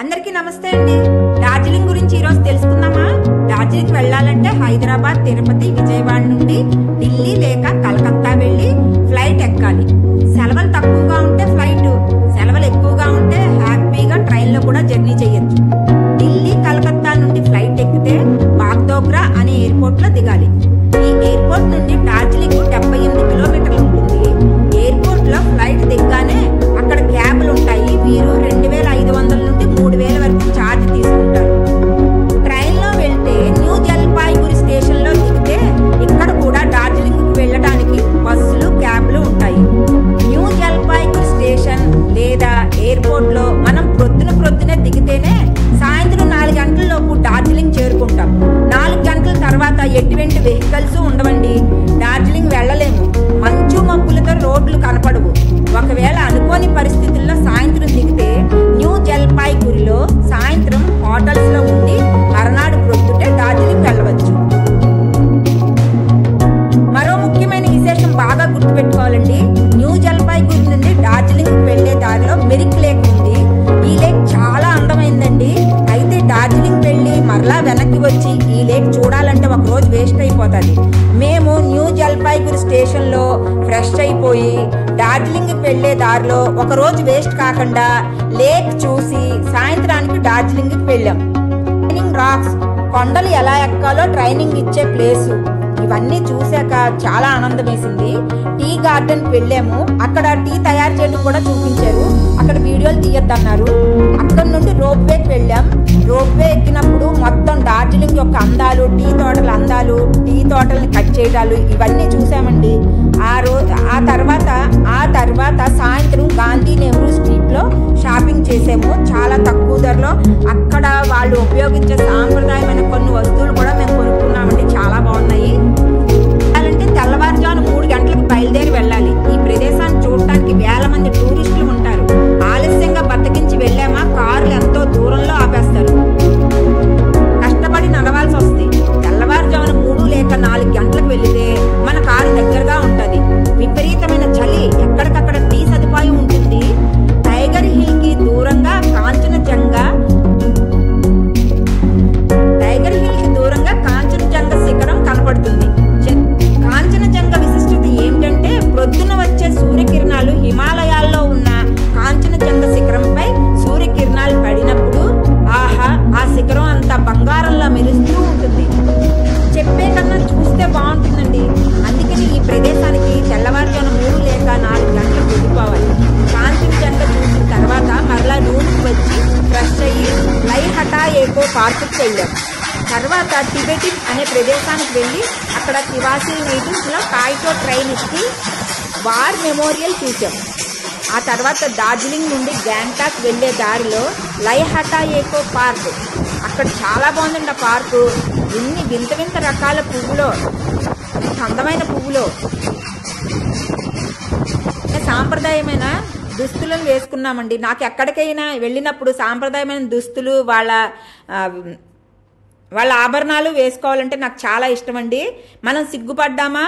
అందరికీ నమస్తే అండి. డార్జిలింగ్ గురించి ఈరోజు తెలుసుకుందామా? డార్జిలింగ్ వెళ్ళాలంటే హైదరాబాద్ తిరుపతి విజయవాడ నుండి ఢిల్లీ లేక కలకత్తా వెళ్ళి ఫ్లైట్ ఎక్కాలి. సెలవులు తక్కువగా ఉంటే ఫ్లైట్ సెలవులు ఎక్కువగా ఉంటే హ్యాపీగా ట్రైన్లో కూడా జర్నీ చేయొచ్చు. ఢిల్లీ కలకత్తా నుండి ఫ్లైట్ ఎక్కితే బాగ్దోగ్రా అనే ఎయిర్పోర్ట్లో దిగాలి. ఈ ఎయిర్పోర్ట్ నుండి డార్జిలింగ్ డెబ్బై ఎనిమిది కిలోమీటర్లు ఉంటుంది. ఎయిర్పోర్ట్లో ఫ్లైట్ దిగ్గానే ఒకవేళ అనుకోని పరిస్థితుల్లో సాయంత్రం దిగితే న్యూ జల్పాయిగురిలో సాయంత్రం హోటల్స్లో ఉండి మరనాడు ప్రొద్దుటే డార్జిలింగ్ వెళ్ళవచ్చు. మరో ముఖ్యమైన విశేషం బాగా గుర్తుపెట్టుకోవాలండి. న్యూ జల్పాయిగురి నుండి డార్జిలింగ్ వెళ్ళే దారిలో మెరిక్ లేక్ ఉంది. ఈ లేక్ చాలా అందమైందండి. అయితే డార్జిలింగ్ వెళ్ళి మరలా వెనక్కి వచ్చి ఈ లేక్ చూడాలంటే ఒక రోజు వేస్ట్ అయిపోతుంది. మేము న్యూ జల్పాయిగురి స్టేషన్లో ఫ్రెష్ అయిపోయి డార్జిలింగ్ వెళ్ళే దారిలో ఒక రోజు వేస్ట్ కాకుండా లేక్ చూసి సాయంత్రానికి డార్జిలింగ్ వెళ్ళాం. ట్రైనింగ్ రాక్స్ కొండలు ఎలా ఎక్కాలో ట్రైనింగ్ ఇచ్చే ప్లేసు. ఇవన్నీ చూశాక చాలా ఆనందం వేసింది. టీ గార్డెన్కి వెళ్ళాము. అక్కడ టీ తయారు చేయడం కూడా చూపించారు. అక్కడ వీడియోలు తీయొద్దన్నారు. అక్కడ నుండి రోప్ వేకి వెళ్ళాం. రోప్ వే ఎక్కినప్పుడు మొత్తం డార్జిలింగ్ యొక్క అందాలు తోటల్ని కట్ చేయడాలు ఇవన్నీ చూసామండి. ఆ రోజు ఆ తర్వాత ఆ తర్వాత సాయంత్రం గాంధీ నెహ్రూ స్ట్రీట్లో షాపింగ్ చేసాము. చాలా తక్కువ ధరలో అక్కడ వాళ్ళు ఉపయోగించే సాంప్రదాయమైన కొన్ని వస్తువులు కూడా మేము కొనుక్కున్నామండి. చాలా బాగున్నాయి. వెళ్ళాం. తర్వాత టిబెటిన్ అనే ప్రదేశానికి వెళ్ళి అక్కడ తివాసీ నేటివ్స్లో కాయితో ట్రైన్ ఇచ్చి వార్ మెమోరియల్ చూసాం. ఆ తర్వాత డార్జిలింగ్ నుండి గ్యాంగ్టాక్ వెళ్ళే దారిలో లైహటా ఏకో పార్క్. అక్కడ చాలా బాగుందండి ఆ పార్కు. ఎన్ని వింత వింత రకాల పువ్వులో అందమైన పువ్వులో. సాంప్రదాయమైన దుస్తులను వేసుకున్నామండి. నాకు ఎక్కడికైనా వెళ్ళినప్పుడు సాంప్రదాయమైన దుస్తులు వాళ్ళ వాళ్ళ ఆభరణాలు వేసుకోవాలంటే నాకు చాలా ఇష్టం అండి మనం సిగ్గుపడ్డామా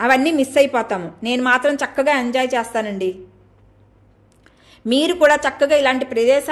అవన్నీ మిస్ అయిపోతాము. నేను మాత్రం చక్కగా ఎంజాయ్ చేస్తానండి. మీరు కూడా చక్కగా ఇలాంటి ప్రదేశాలు